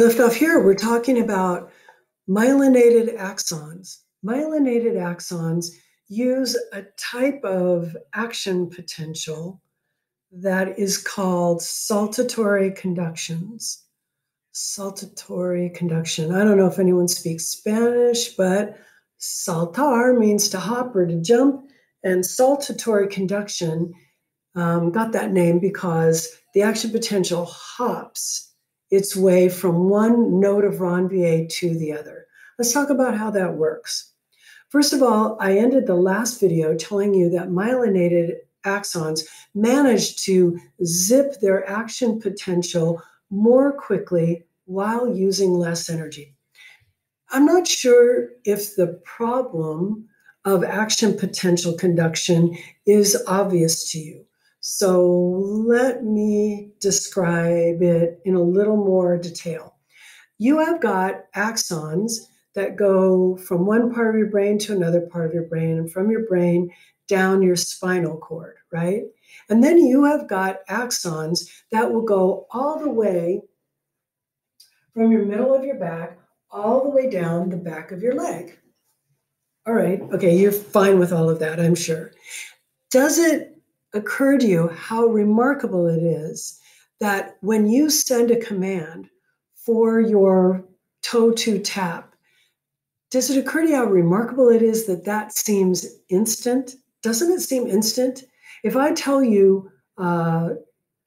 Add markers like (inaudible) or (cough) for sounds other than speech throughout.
left off here, we're talking about myelinated axons. Myelinated axons use a type of action potential that is called saltatory conductions. Saltatory conduction. I don't know if anyone speaks Spanish, but saltar means to hop or to jump, and saltatory conduction um, got that name because the action potential hops its way from one node of Ranvier to the other. Let's talk about how that works. First of all, I ended the last video telling you that myelinated axons manage to zip their action potential more quickly while using less energy. I'm not sure if the problem of action potential conduction is obvious to you. So let me describe it in a little more detail. You have got axons that go from one part of your brain to another part of your brain, and from your brain down your spinal cord, right? And then you have got axons that will go all the way from your middle of your back all the way down the back of your leg. All right, okay, you're fine with all of that, I'm sure. Does it occur to you how remarkable it is that when you send a command for your toe to tap, does it occur to you how remarkable it is that that seems instant? Doesn't it seem instant? If I tell you, uh,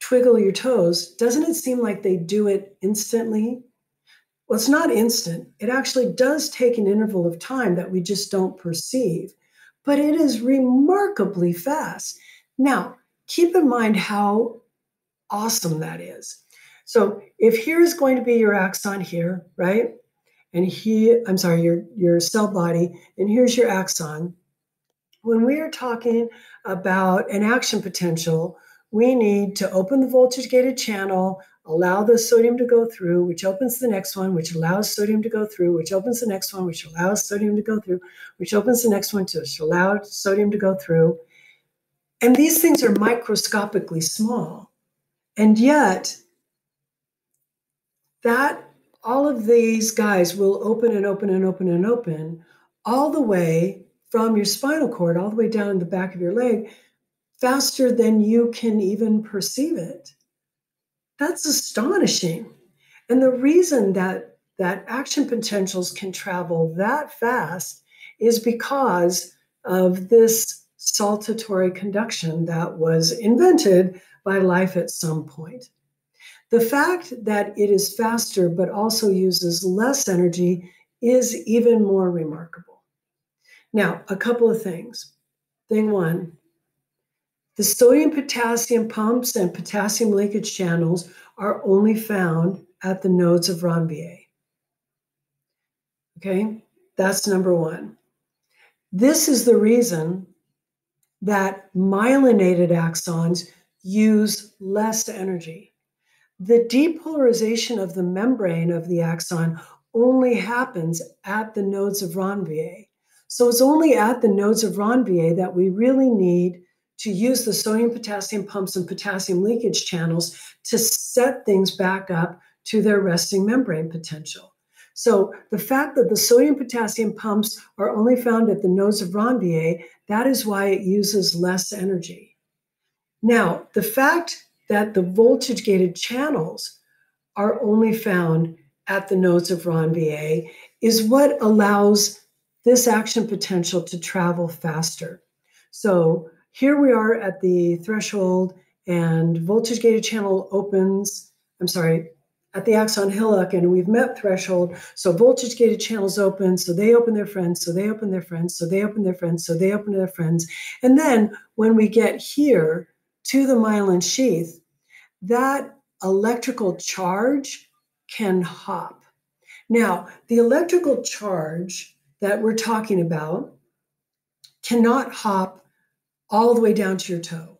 twiddle your toes, doesn't it seem like they do it instantly? Well, it's not instant. It actually does take an interval of time that we just don't perceive, but it is remarkably fast. Now, keep in mind how awesome that is. So, if here is going to be your axon here, right? And he, I'm sorry, your, your cell body, and here's your axon. When we are talking about an action potential, we need to open the voltage gated channel, allow the sodium to go through, which opens the next one, which allows sodium to go through, which opens the next one, which allows sodium to go through, which opens the next one to allow sodium to go through. And these things are microscopically small. And yet, that all of these guys will open and open and open and open all the way from your spinal cord, all the way down the back of your leg, faster than you can even perceive it. That's astonishing. And the reason that that action potentials can travel that fast is because of this saltatory conduction that was invented by life at some point. The fact that it is faster but also uses less energy is even more remarkable. Now, a couple of things. Thing one, the sodium potassium pumps and potassium leakage channels are only found at the nodes of Ranvier. Okay, that's number one. This is the reason that myelinated axons use less energy. The depolarization of the membrane of the axon only happens at the nodes of Ranvier. So it's only at the nodes of Ranvier that we really need to use the sodium potassium pumps and potassium leakage channels to set things back up to their resting membrane potential. So the fact that the sodium potassium pumps are only found at the nodes of Ranvier, that is why it uses less energy. Now, the fact that the voltage gated channels are only found at the nodes of Ranvier is what allows this action potential to travel faster. So here we are at the threshold and voltage gated channel opens. I'm sorry, at the axon hillock and we've met threshold. So voltage gated channels open, so they open their friends, so they open their friends, so they open their friends, so they open their friends. And then when we get here to the myelin sheath, that electrical charge can hop. Now, the electrical charge that we're talking about cannot hop all the way down to your toe.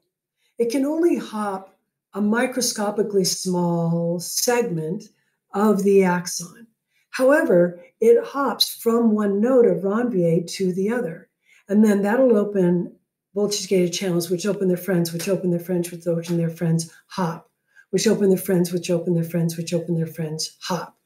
It can only hop a microscopically small segment of the axon. However, it hops from one node of Ranvier to the other. And then that'll open voltage gated channels, which open their friends, which open their friends, which open their friends, hop, which open their friends, which open their friends, which open their friends, hop.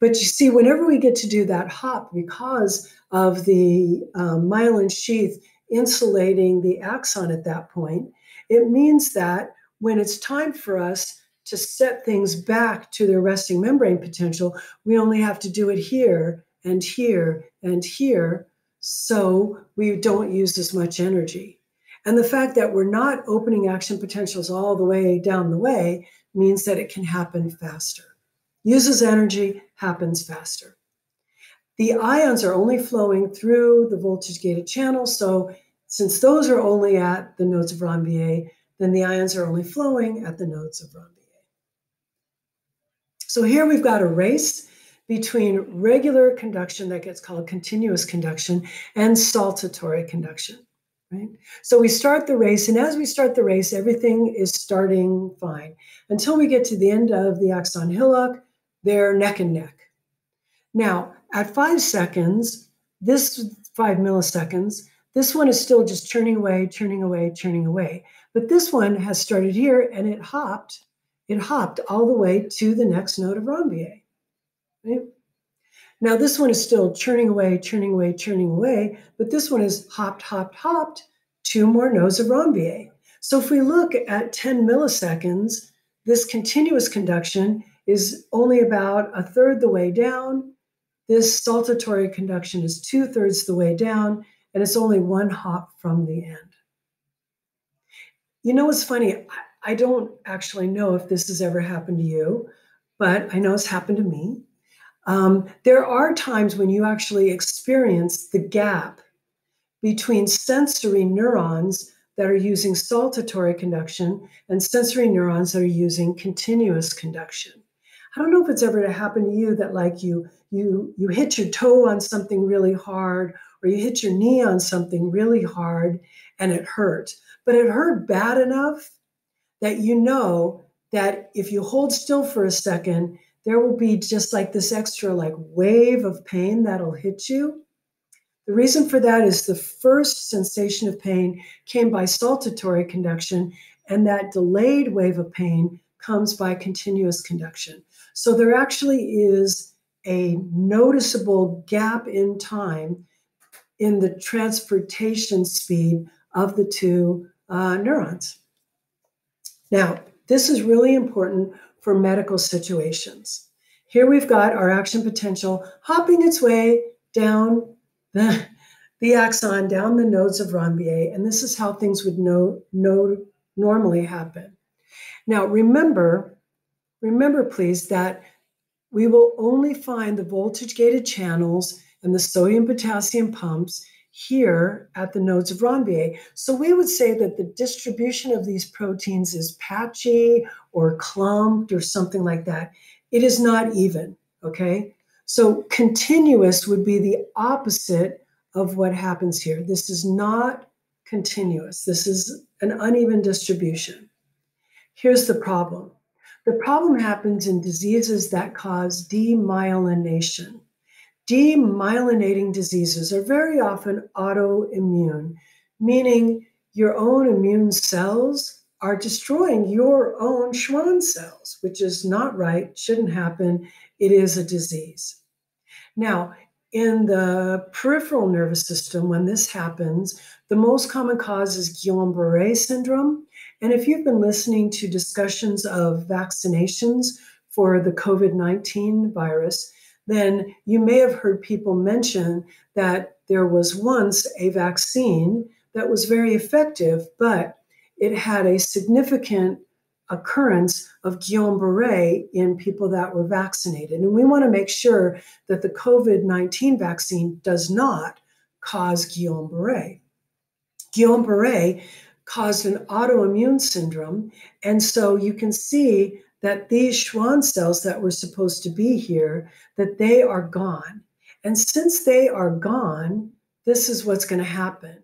But you see, whenever we get to do that hop, because of the um, myelin sheath insulating the axon at that point, it means that when it's time for us to set things back to their resting membrane potential, we only have to do it here and here and here so we don't use as much energy. And the fact that we're not opening action potentials all the way down the way means that it can happen faster. Uses energy, happens faster. The ions are only flowing through the voltage gated channel. So, since those are only at the nodes of Ranvier, then the ions are only flowing at the nodes of Ranvier. So, here we've got a race between regular conduction that gets called continuous conduction and saltatory conduction. Right? So we start the race, and as we start the race, everything is starting fine until we get to the end of the axon hillock. They're neck and neck. Now, at five seconds, this five milliseconds, this one is still just churning away, churning away, churning away. But this one has started here and it hopped, it hopped all the way to the next node of Ranvier. Right? Now, this one is still churning away, churning away, churning away, but this one is hopped, hopped, hopped, two more nodes of Ranvier. So if we look at 10 milliseconds, this continuous conduction is only about a third the way down. This saltatory conduction is two thirds the way down, and it's only one hop from the end. You know what's funny? I don't actually know if this has ever happened to you, but I know it's happened to me. Um, there are times when you actually experience the gap between sensory neurons that are using saltatory conduction and sensory neurons that are using continuous conduction. I don't know if it's ever happened to you that like you you you hit your toe on something really hard or you hit your knee on something really hard and it hurt. But it hurt bad enough that you know that if you hold still for a second there will be just like this extra like wave of pain that'll hit you. The reason for that is the first sensation of pain came by saltatory conduction, and that delayed wave of pain comes by continuous conduction. So there actually is a noticeable gap in time in the transportation speed of the two uh, neurons. Now, this is really important for medical situations. Here we've got our action potential hopping its way down (laughs) the, the axon, down the nodes of Ranvier, and this is how things would know, know, normally happen. Now, remember, remember please that we will only find the voltage gated channels and the sodium potassium pumps here at the nodes of Ranvier. So we would say that the distribution of these proteins is patchy or clumped or something like that. It is not even, okay? So continuous would be the opposite of what happens here. This is not continuous. This is an uneven distribution. Here's the problem. The problem happens in diseases that cause demyelination. Demyelinating diseases are very often autoimmune, meaning your own immune cells are destroying your own Schwann cells, which is not right, shouldn't happen. It is a disease. Now, in the peripheral nervous system, when this happens, the most common cause is Guillain Barre syndrome. And if you've been listening to discussions of vaccinations for the COVID 19 virus, then you may have heard people mention that there was once a vaccine that was very effective, but it had a significant occurrence of Guillain Barre in people that were vaccinated. And we want to make sure that the COVID 19 vaccine does not cause Guillain Barre. Guillain Barre caused an autoimmune syndrome. And so you can see that these Schwann cells that were supposed to be here, that they are gone. And since they are gone, this is what's going to happen.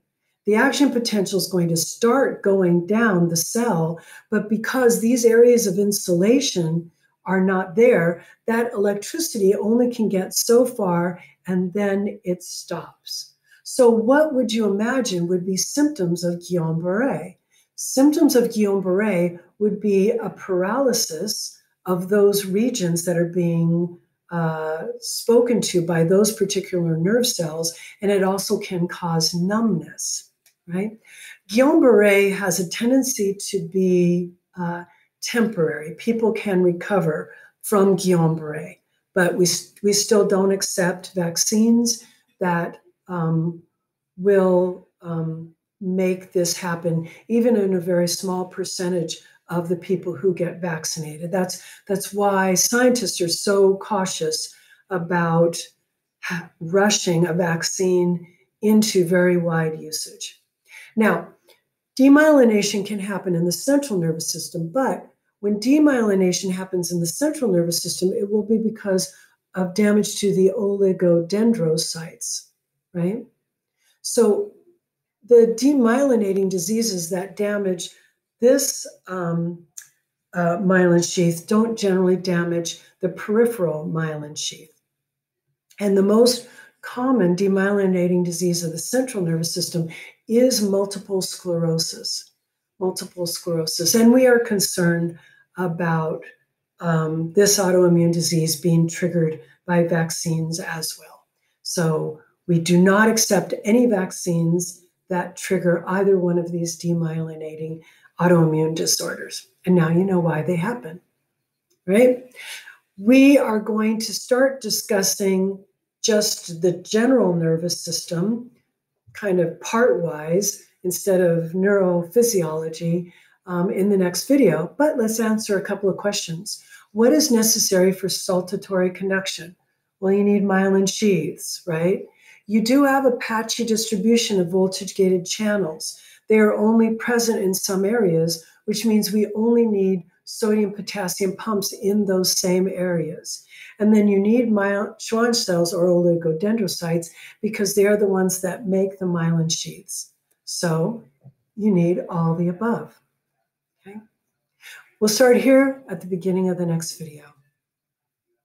The action potential is going to start going down the cell, but because these areas of insulation are not there, that electricity only can get so far and then it stops. So, what would you imagine would be symptoms of Guillain Barre? Symptoms of Guillain Barre would be a paralysis of those regions that are being uh, spoken to by those particular nerve cells, and it also can cause numbness, right? Guillain Barre has a tendency to be uh, temporary. People can recover from Guillain Barre, but we, we still don't accept vaccines that um, will um, make this happen, even in a very small percentage of the people who get vaccinated. That's that's why scientists are so cautious about rushing a vaccine into very wide usage. Now, demyelination can happen in the central nervous system, but when demyelination happens in the central nervous system, it will be because of damage to the oligodendrocytes, right? So the demyelinating diseases that damage this um, uh, myelin sheath don't generally damage the peripheral myelin sheath. And the most common demyelinating disease of the central nervous system is multiple sclerosis. Multiple sclerosis. And we are concerned about um, this autoimmune disease being triggered by vaccines as well. So we do not accept any vaccines that trigger either one of these demyelinating autoimmune disorders. And now you know why they happen, right? We are going to start discussing just the general nervous system, kind of part wise, instead of neurophysiology um, in the next video. But let's answer a couple of questions. What is necessary for saltatory conduction? Well, you need myelin sheaths, right? You do have a patchy distribution of voltage gated channels. They are only present in some areas, which means we only need sodium potassium pumps in those same areas. And then you need Schwann cells or oligodendrocytes because they are the ones that make the myelin sheaths. So you need all the above. Okay? We'll start here at the beginning of the next video.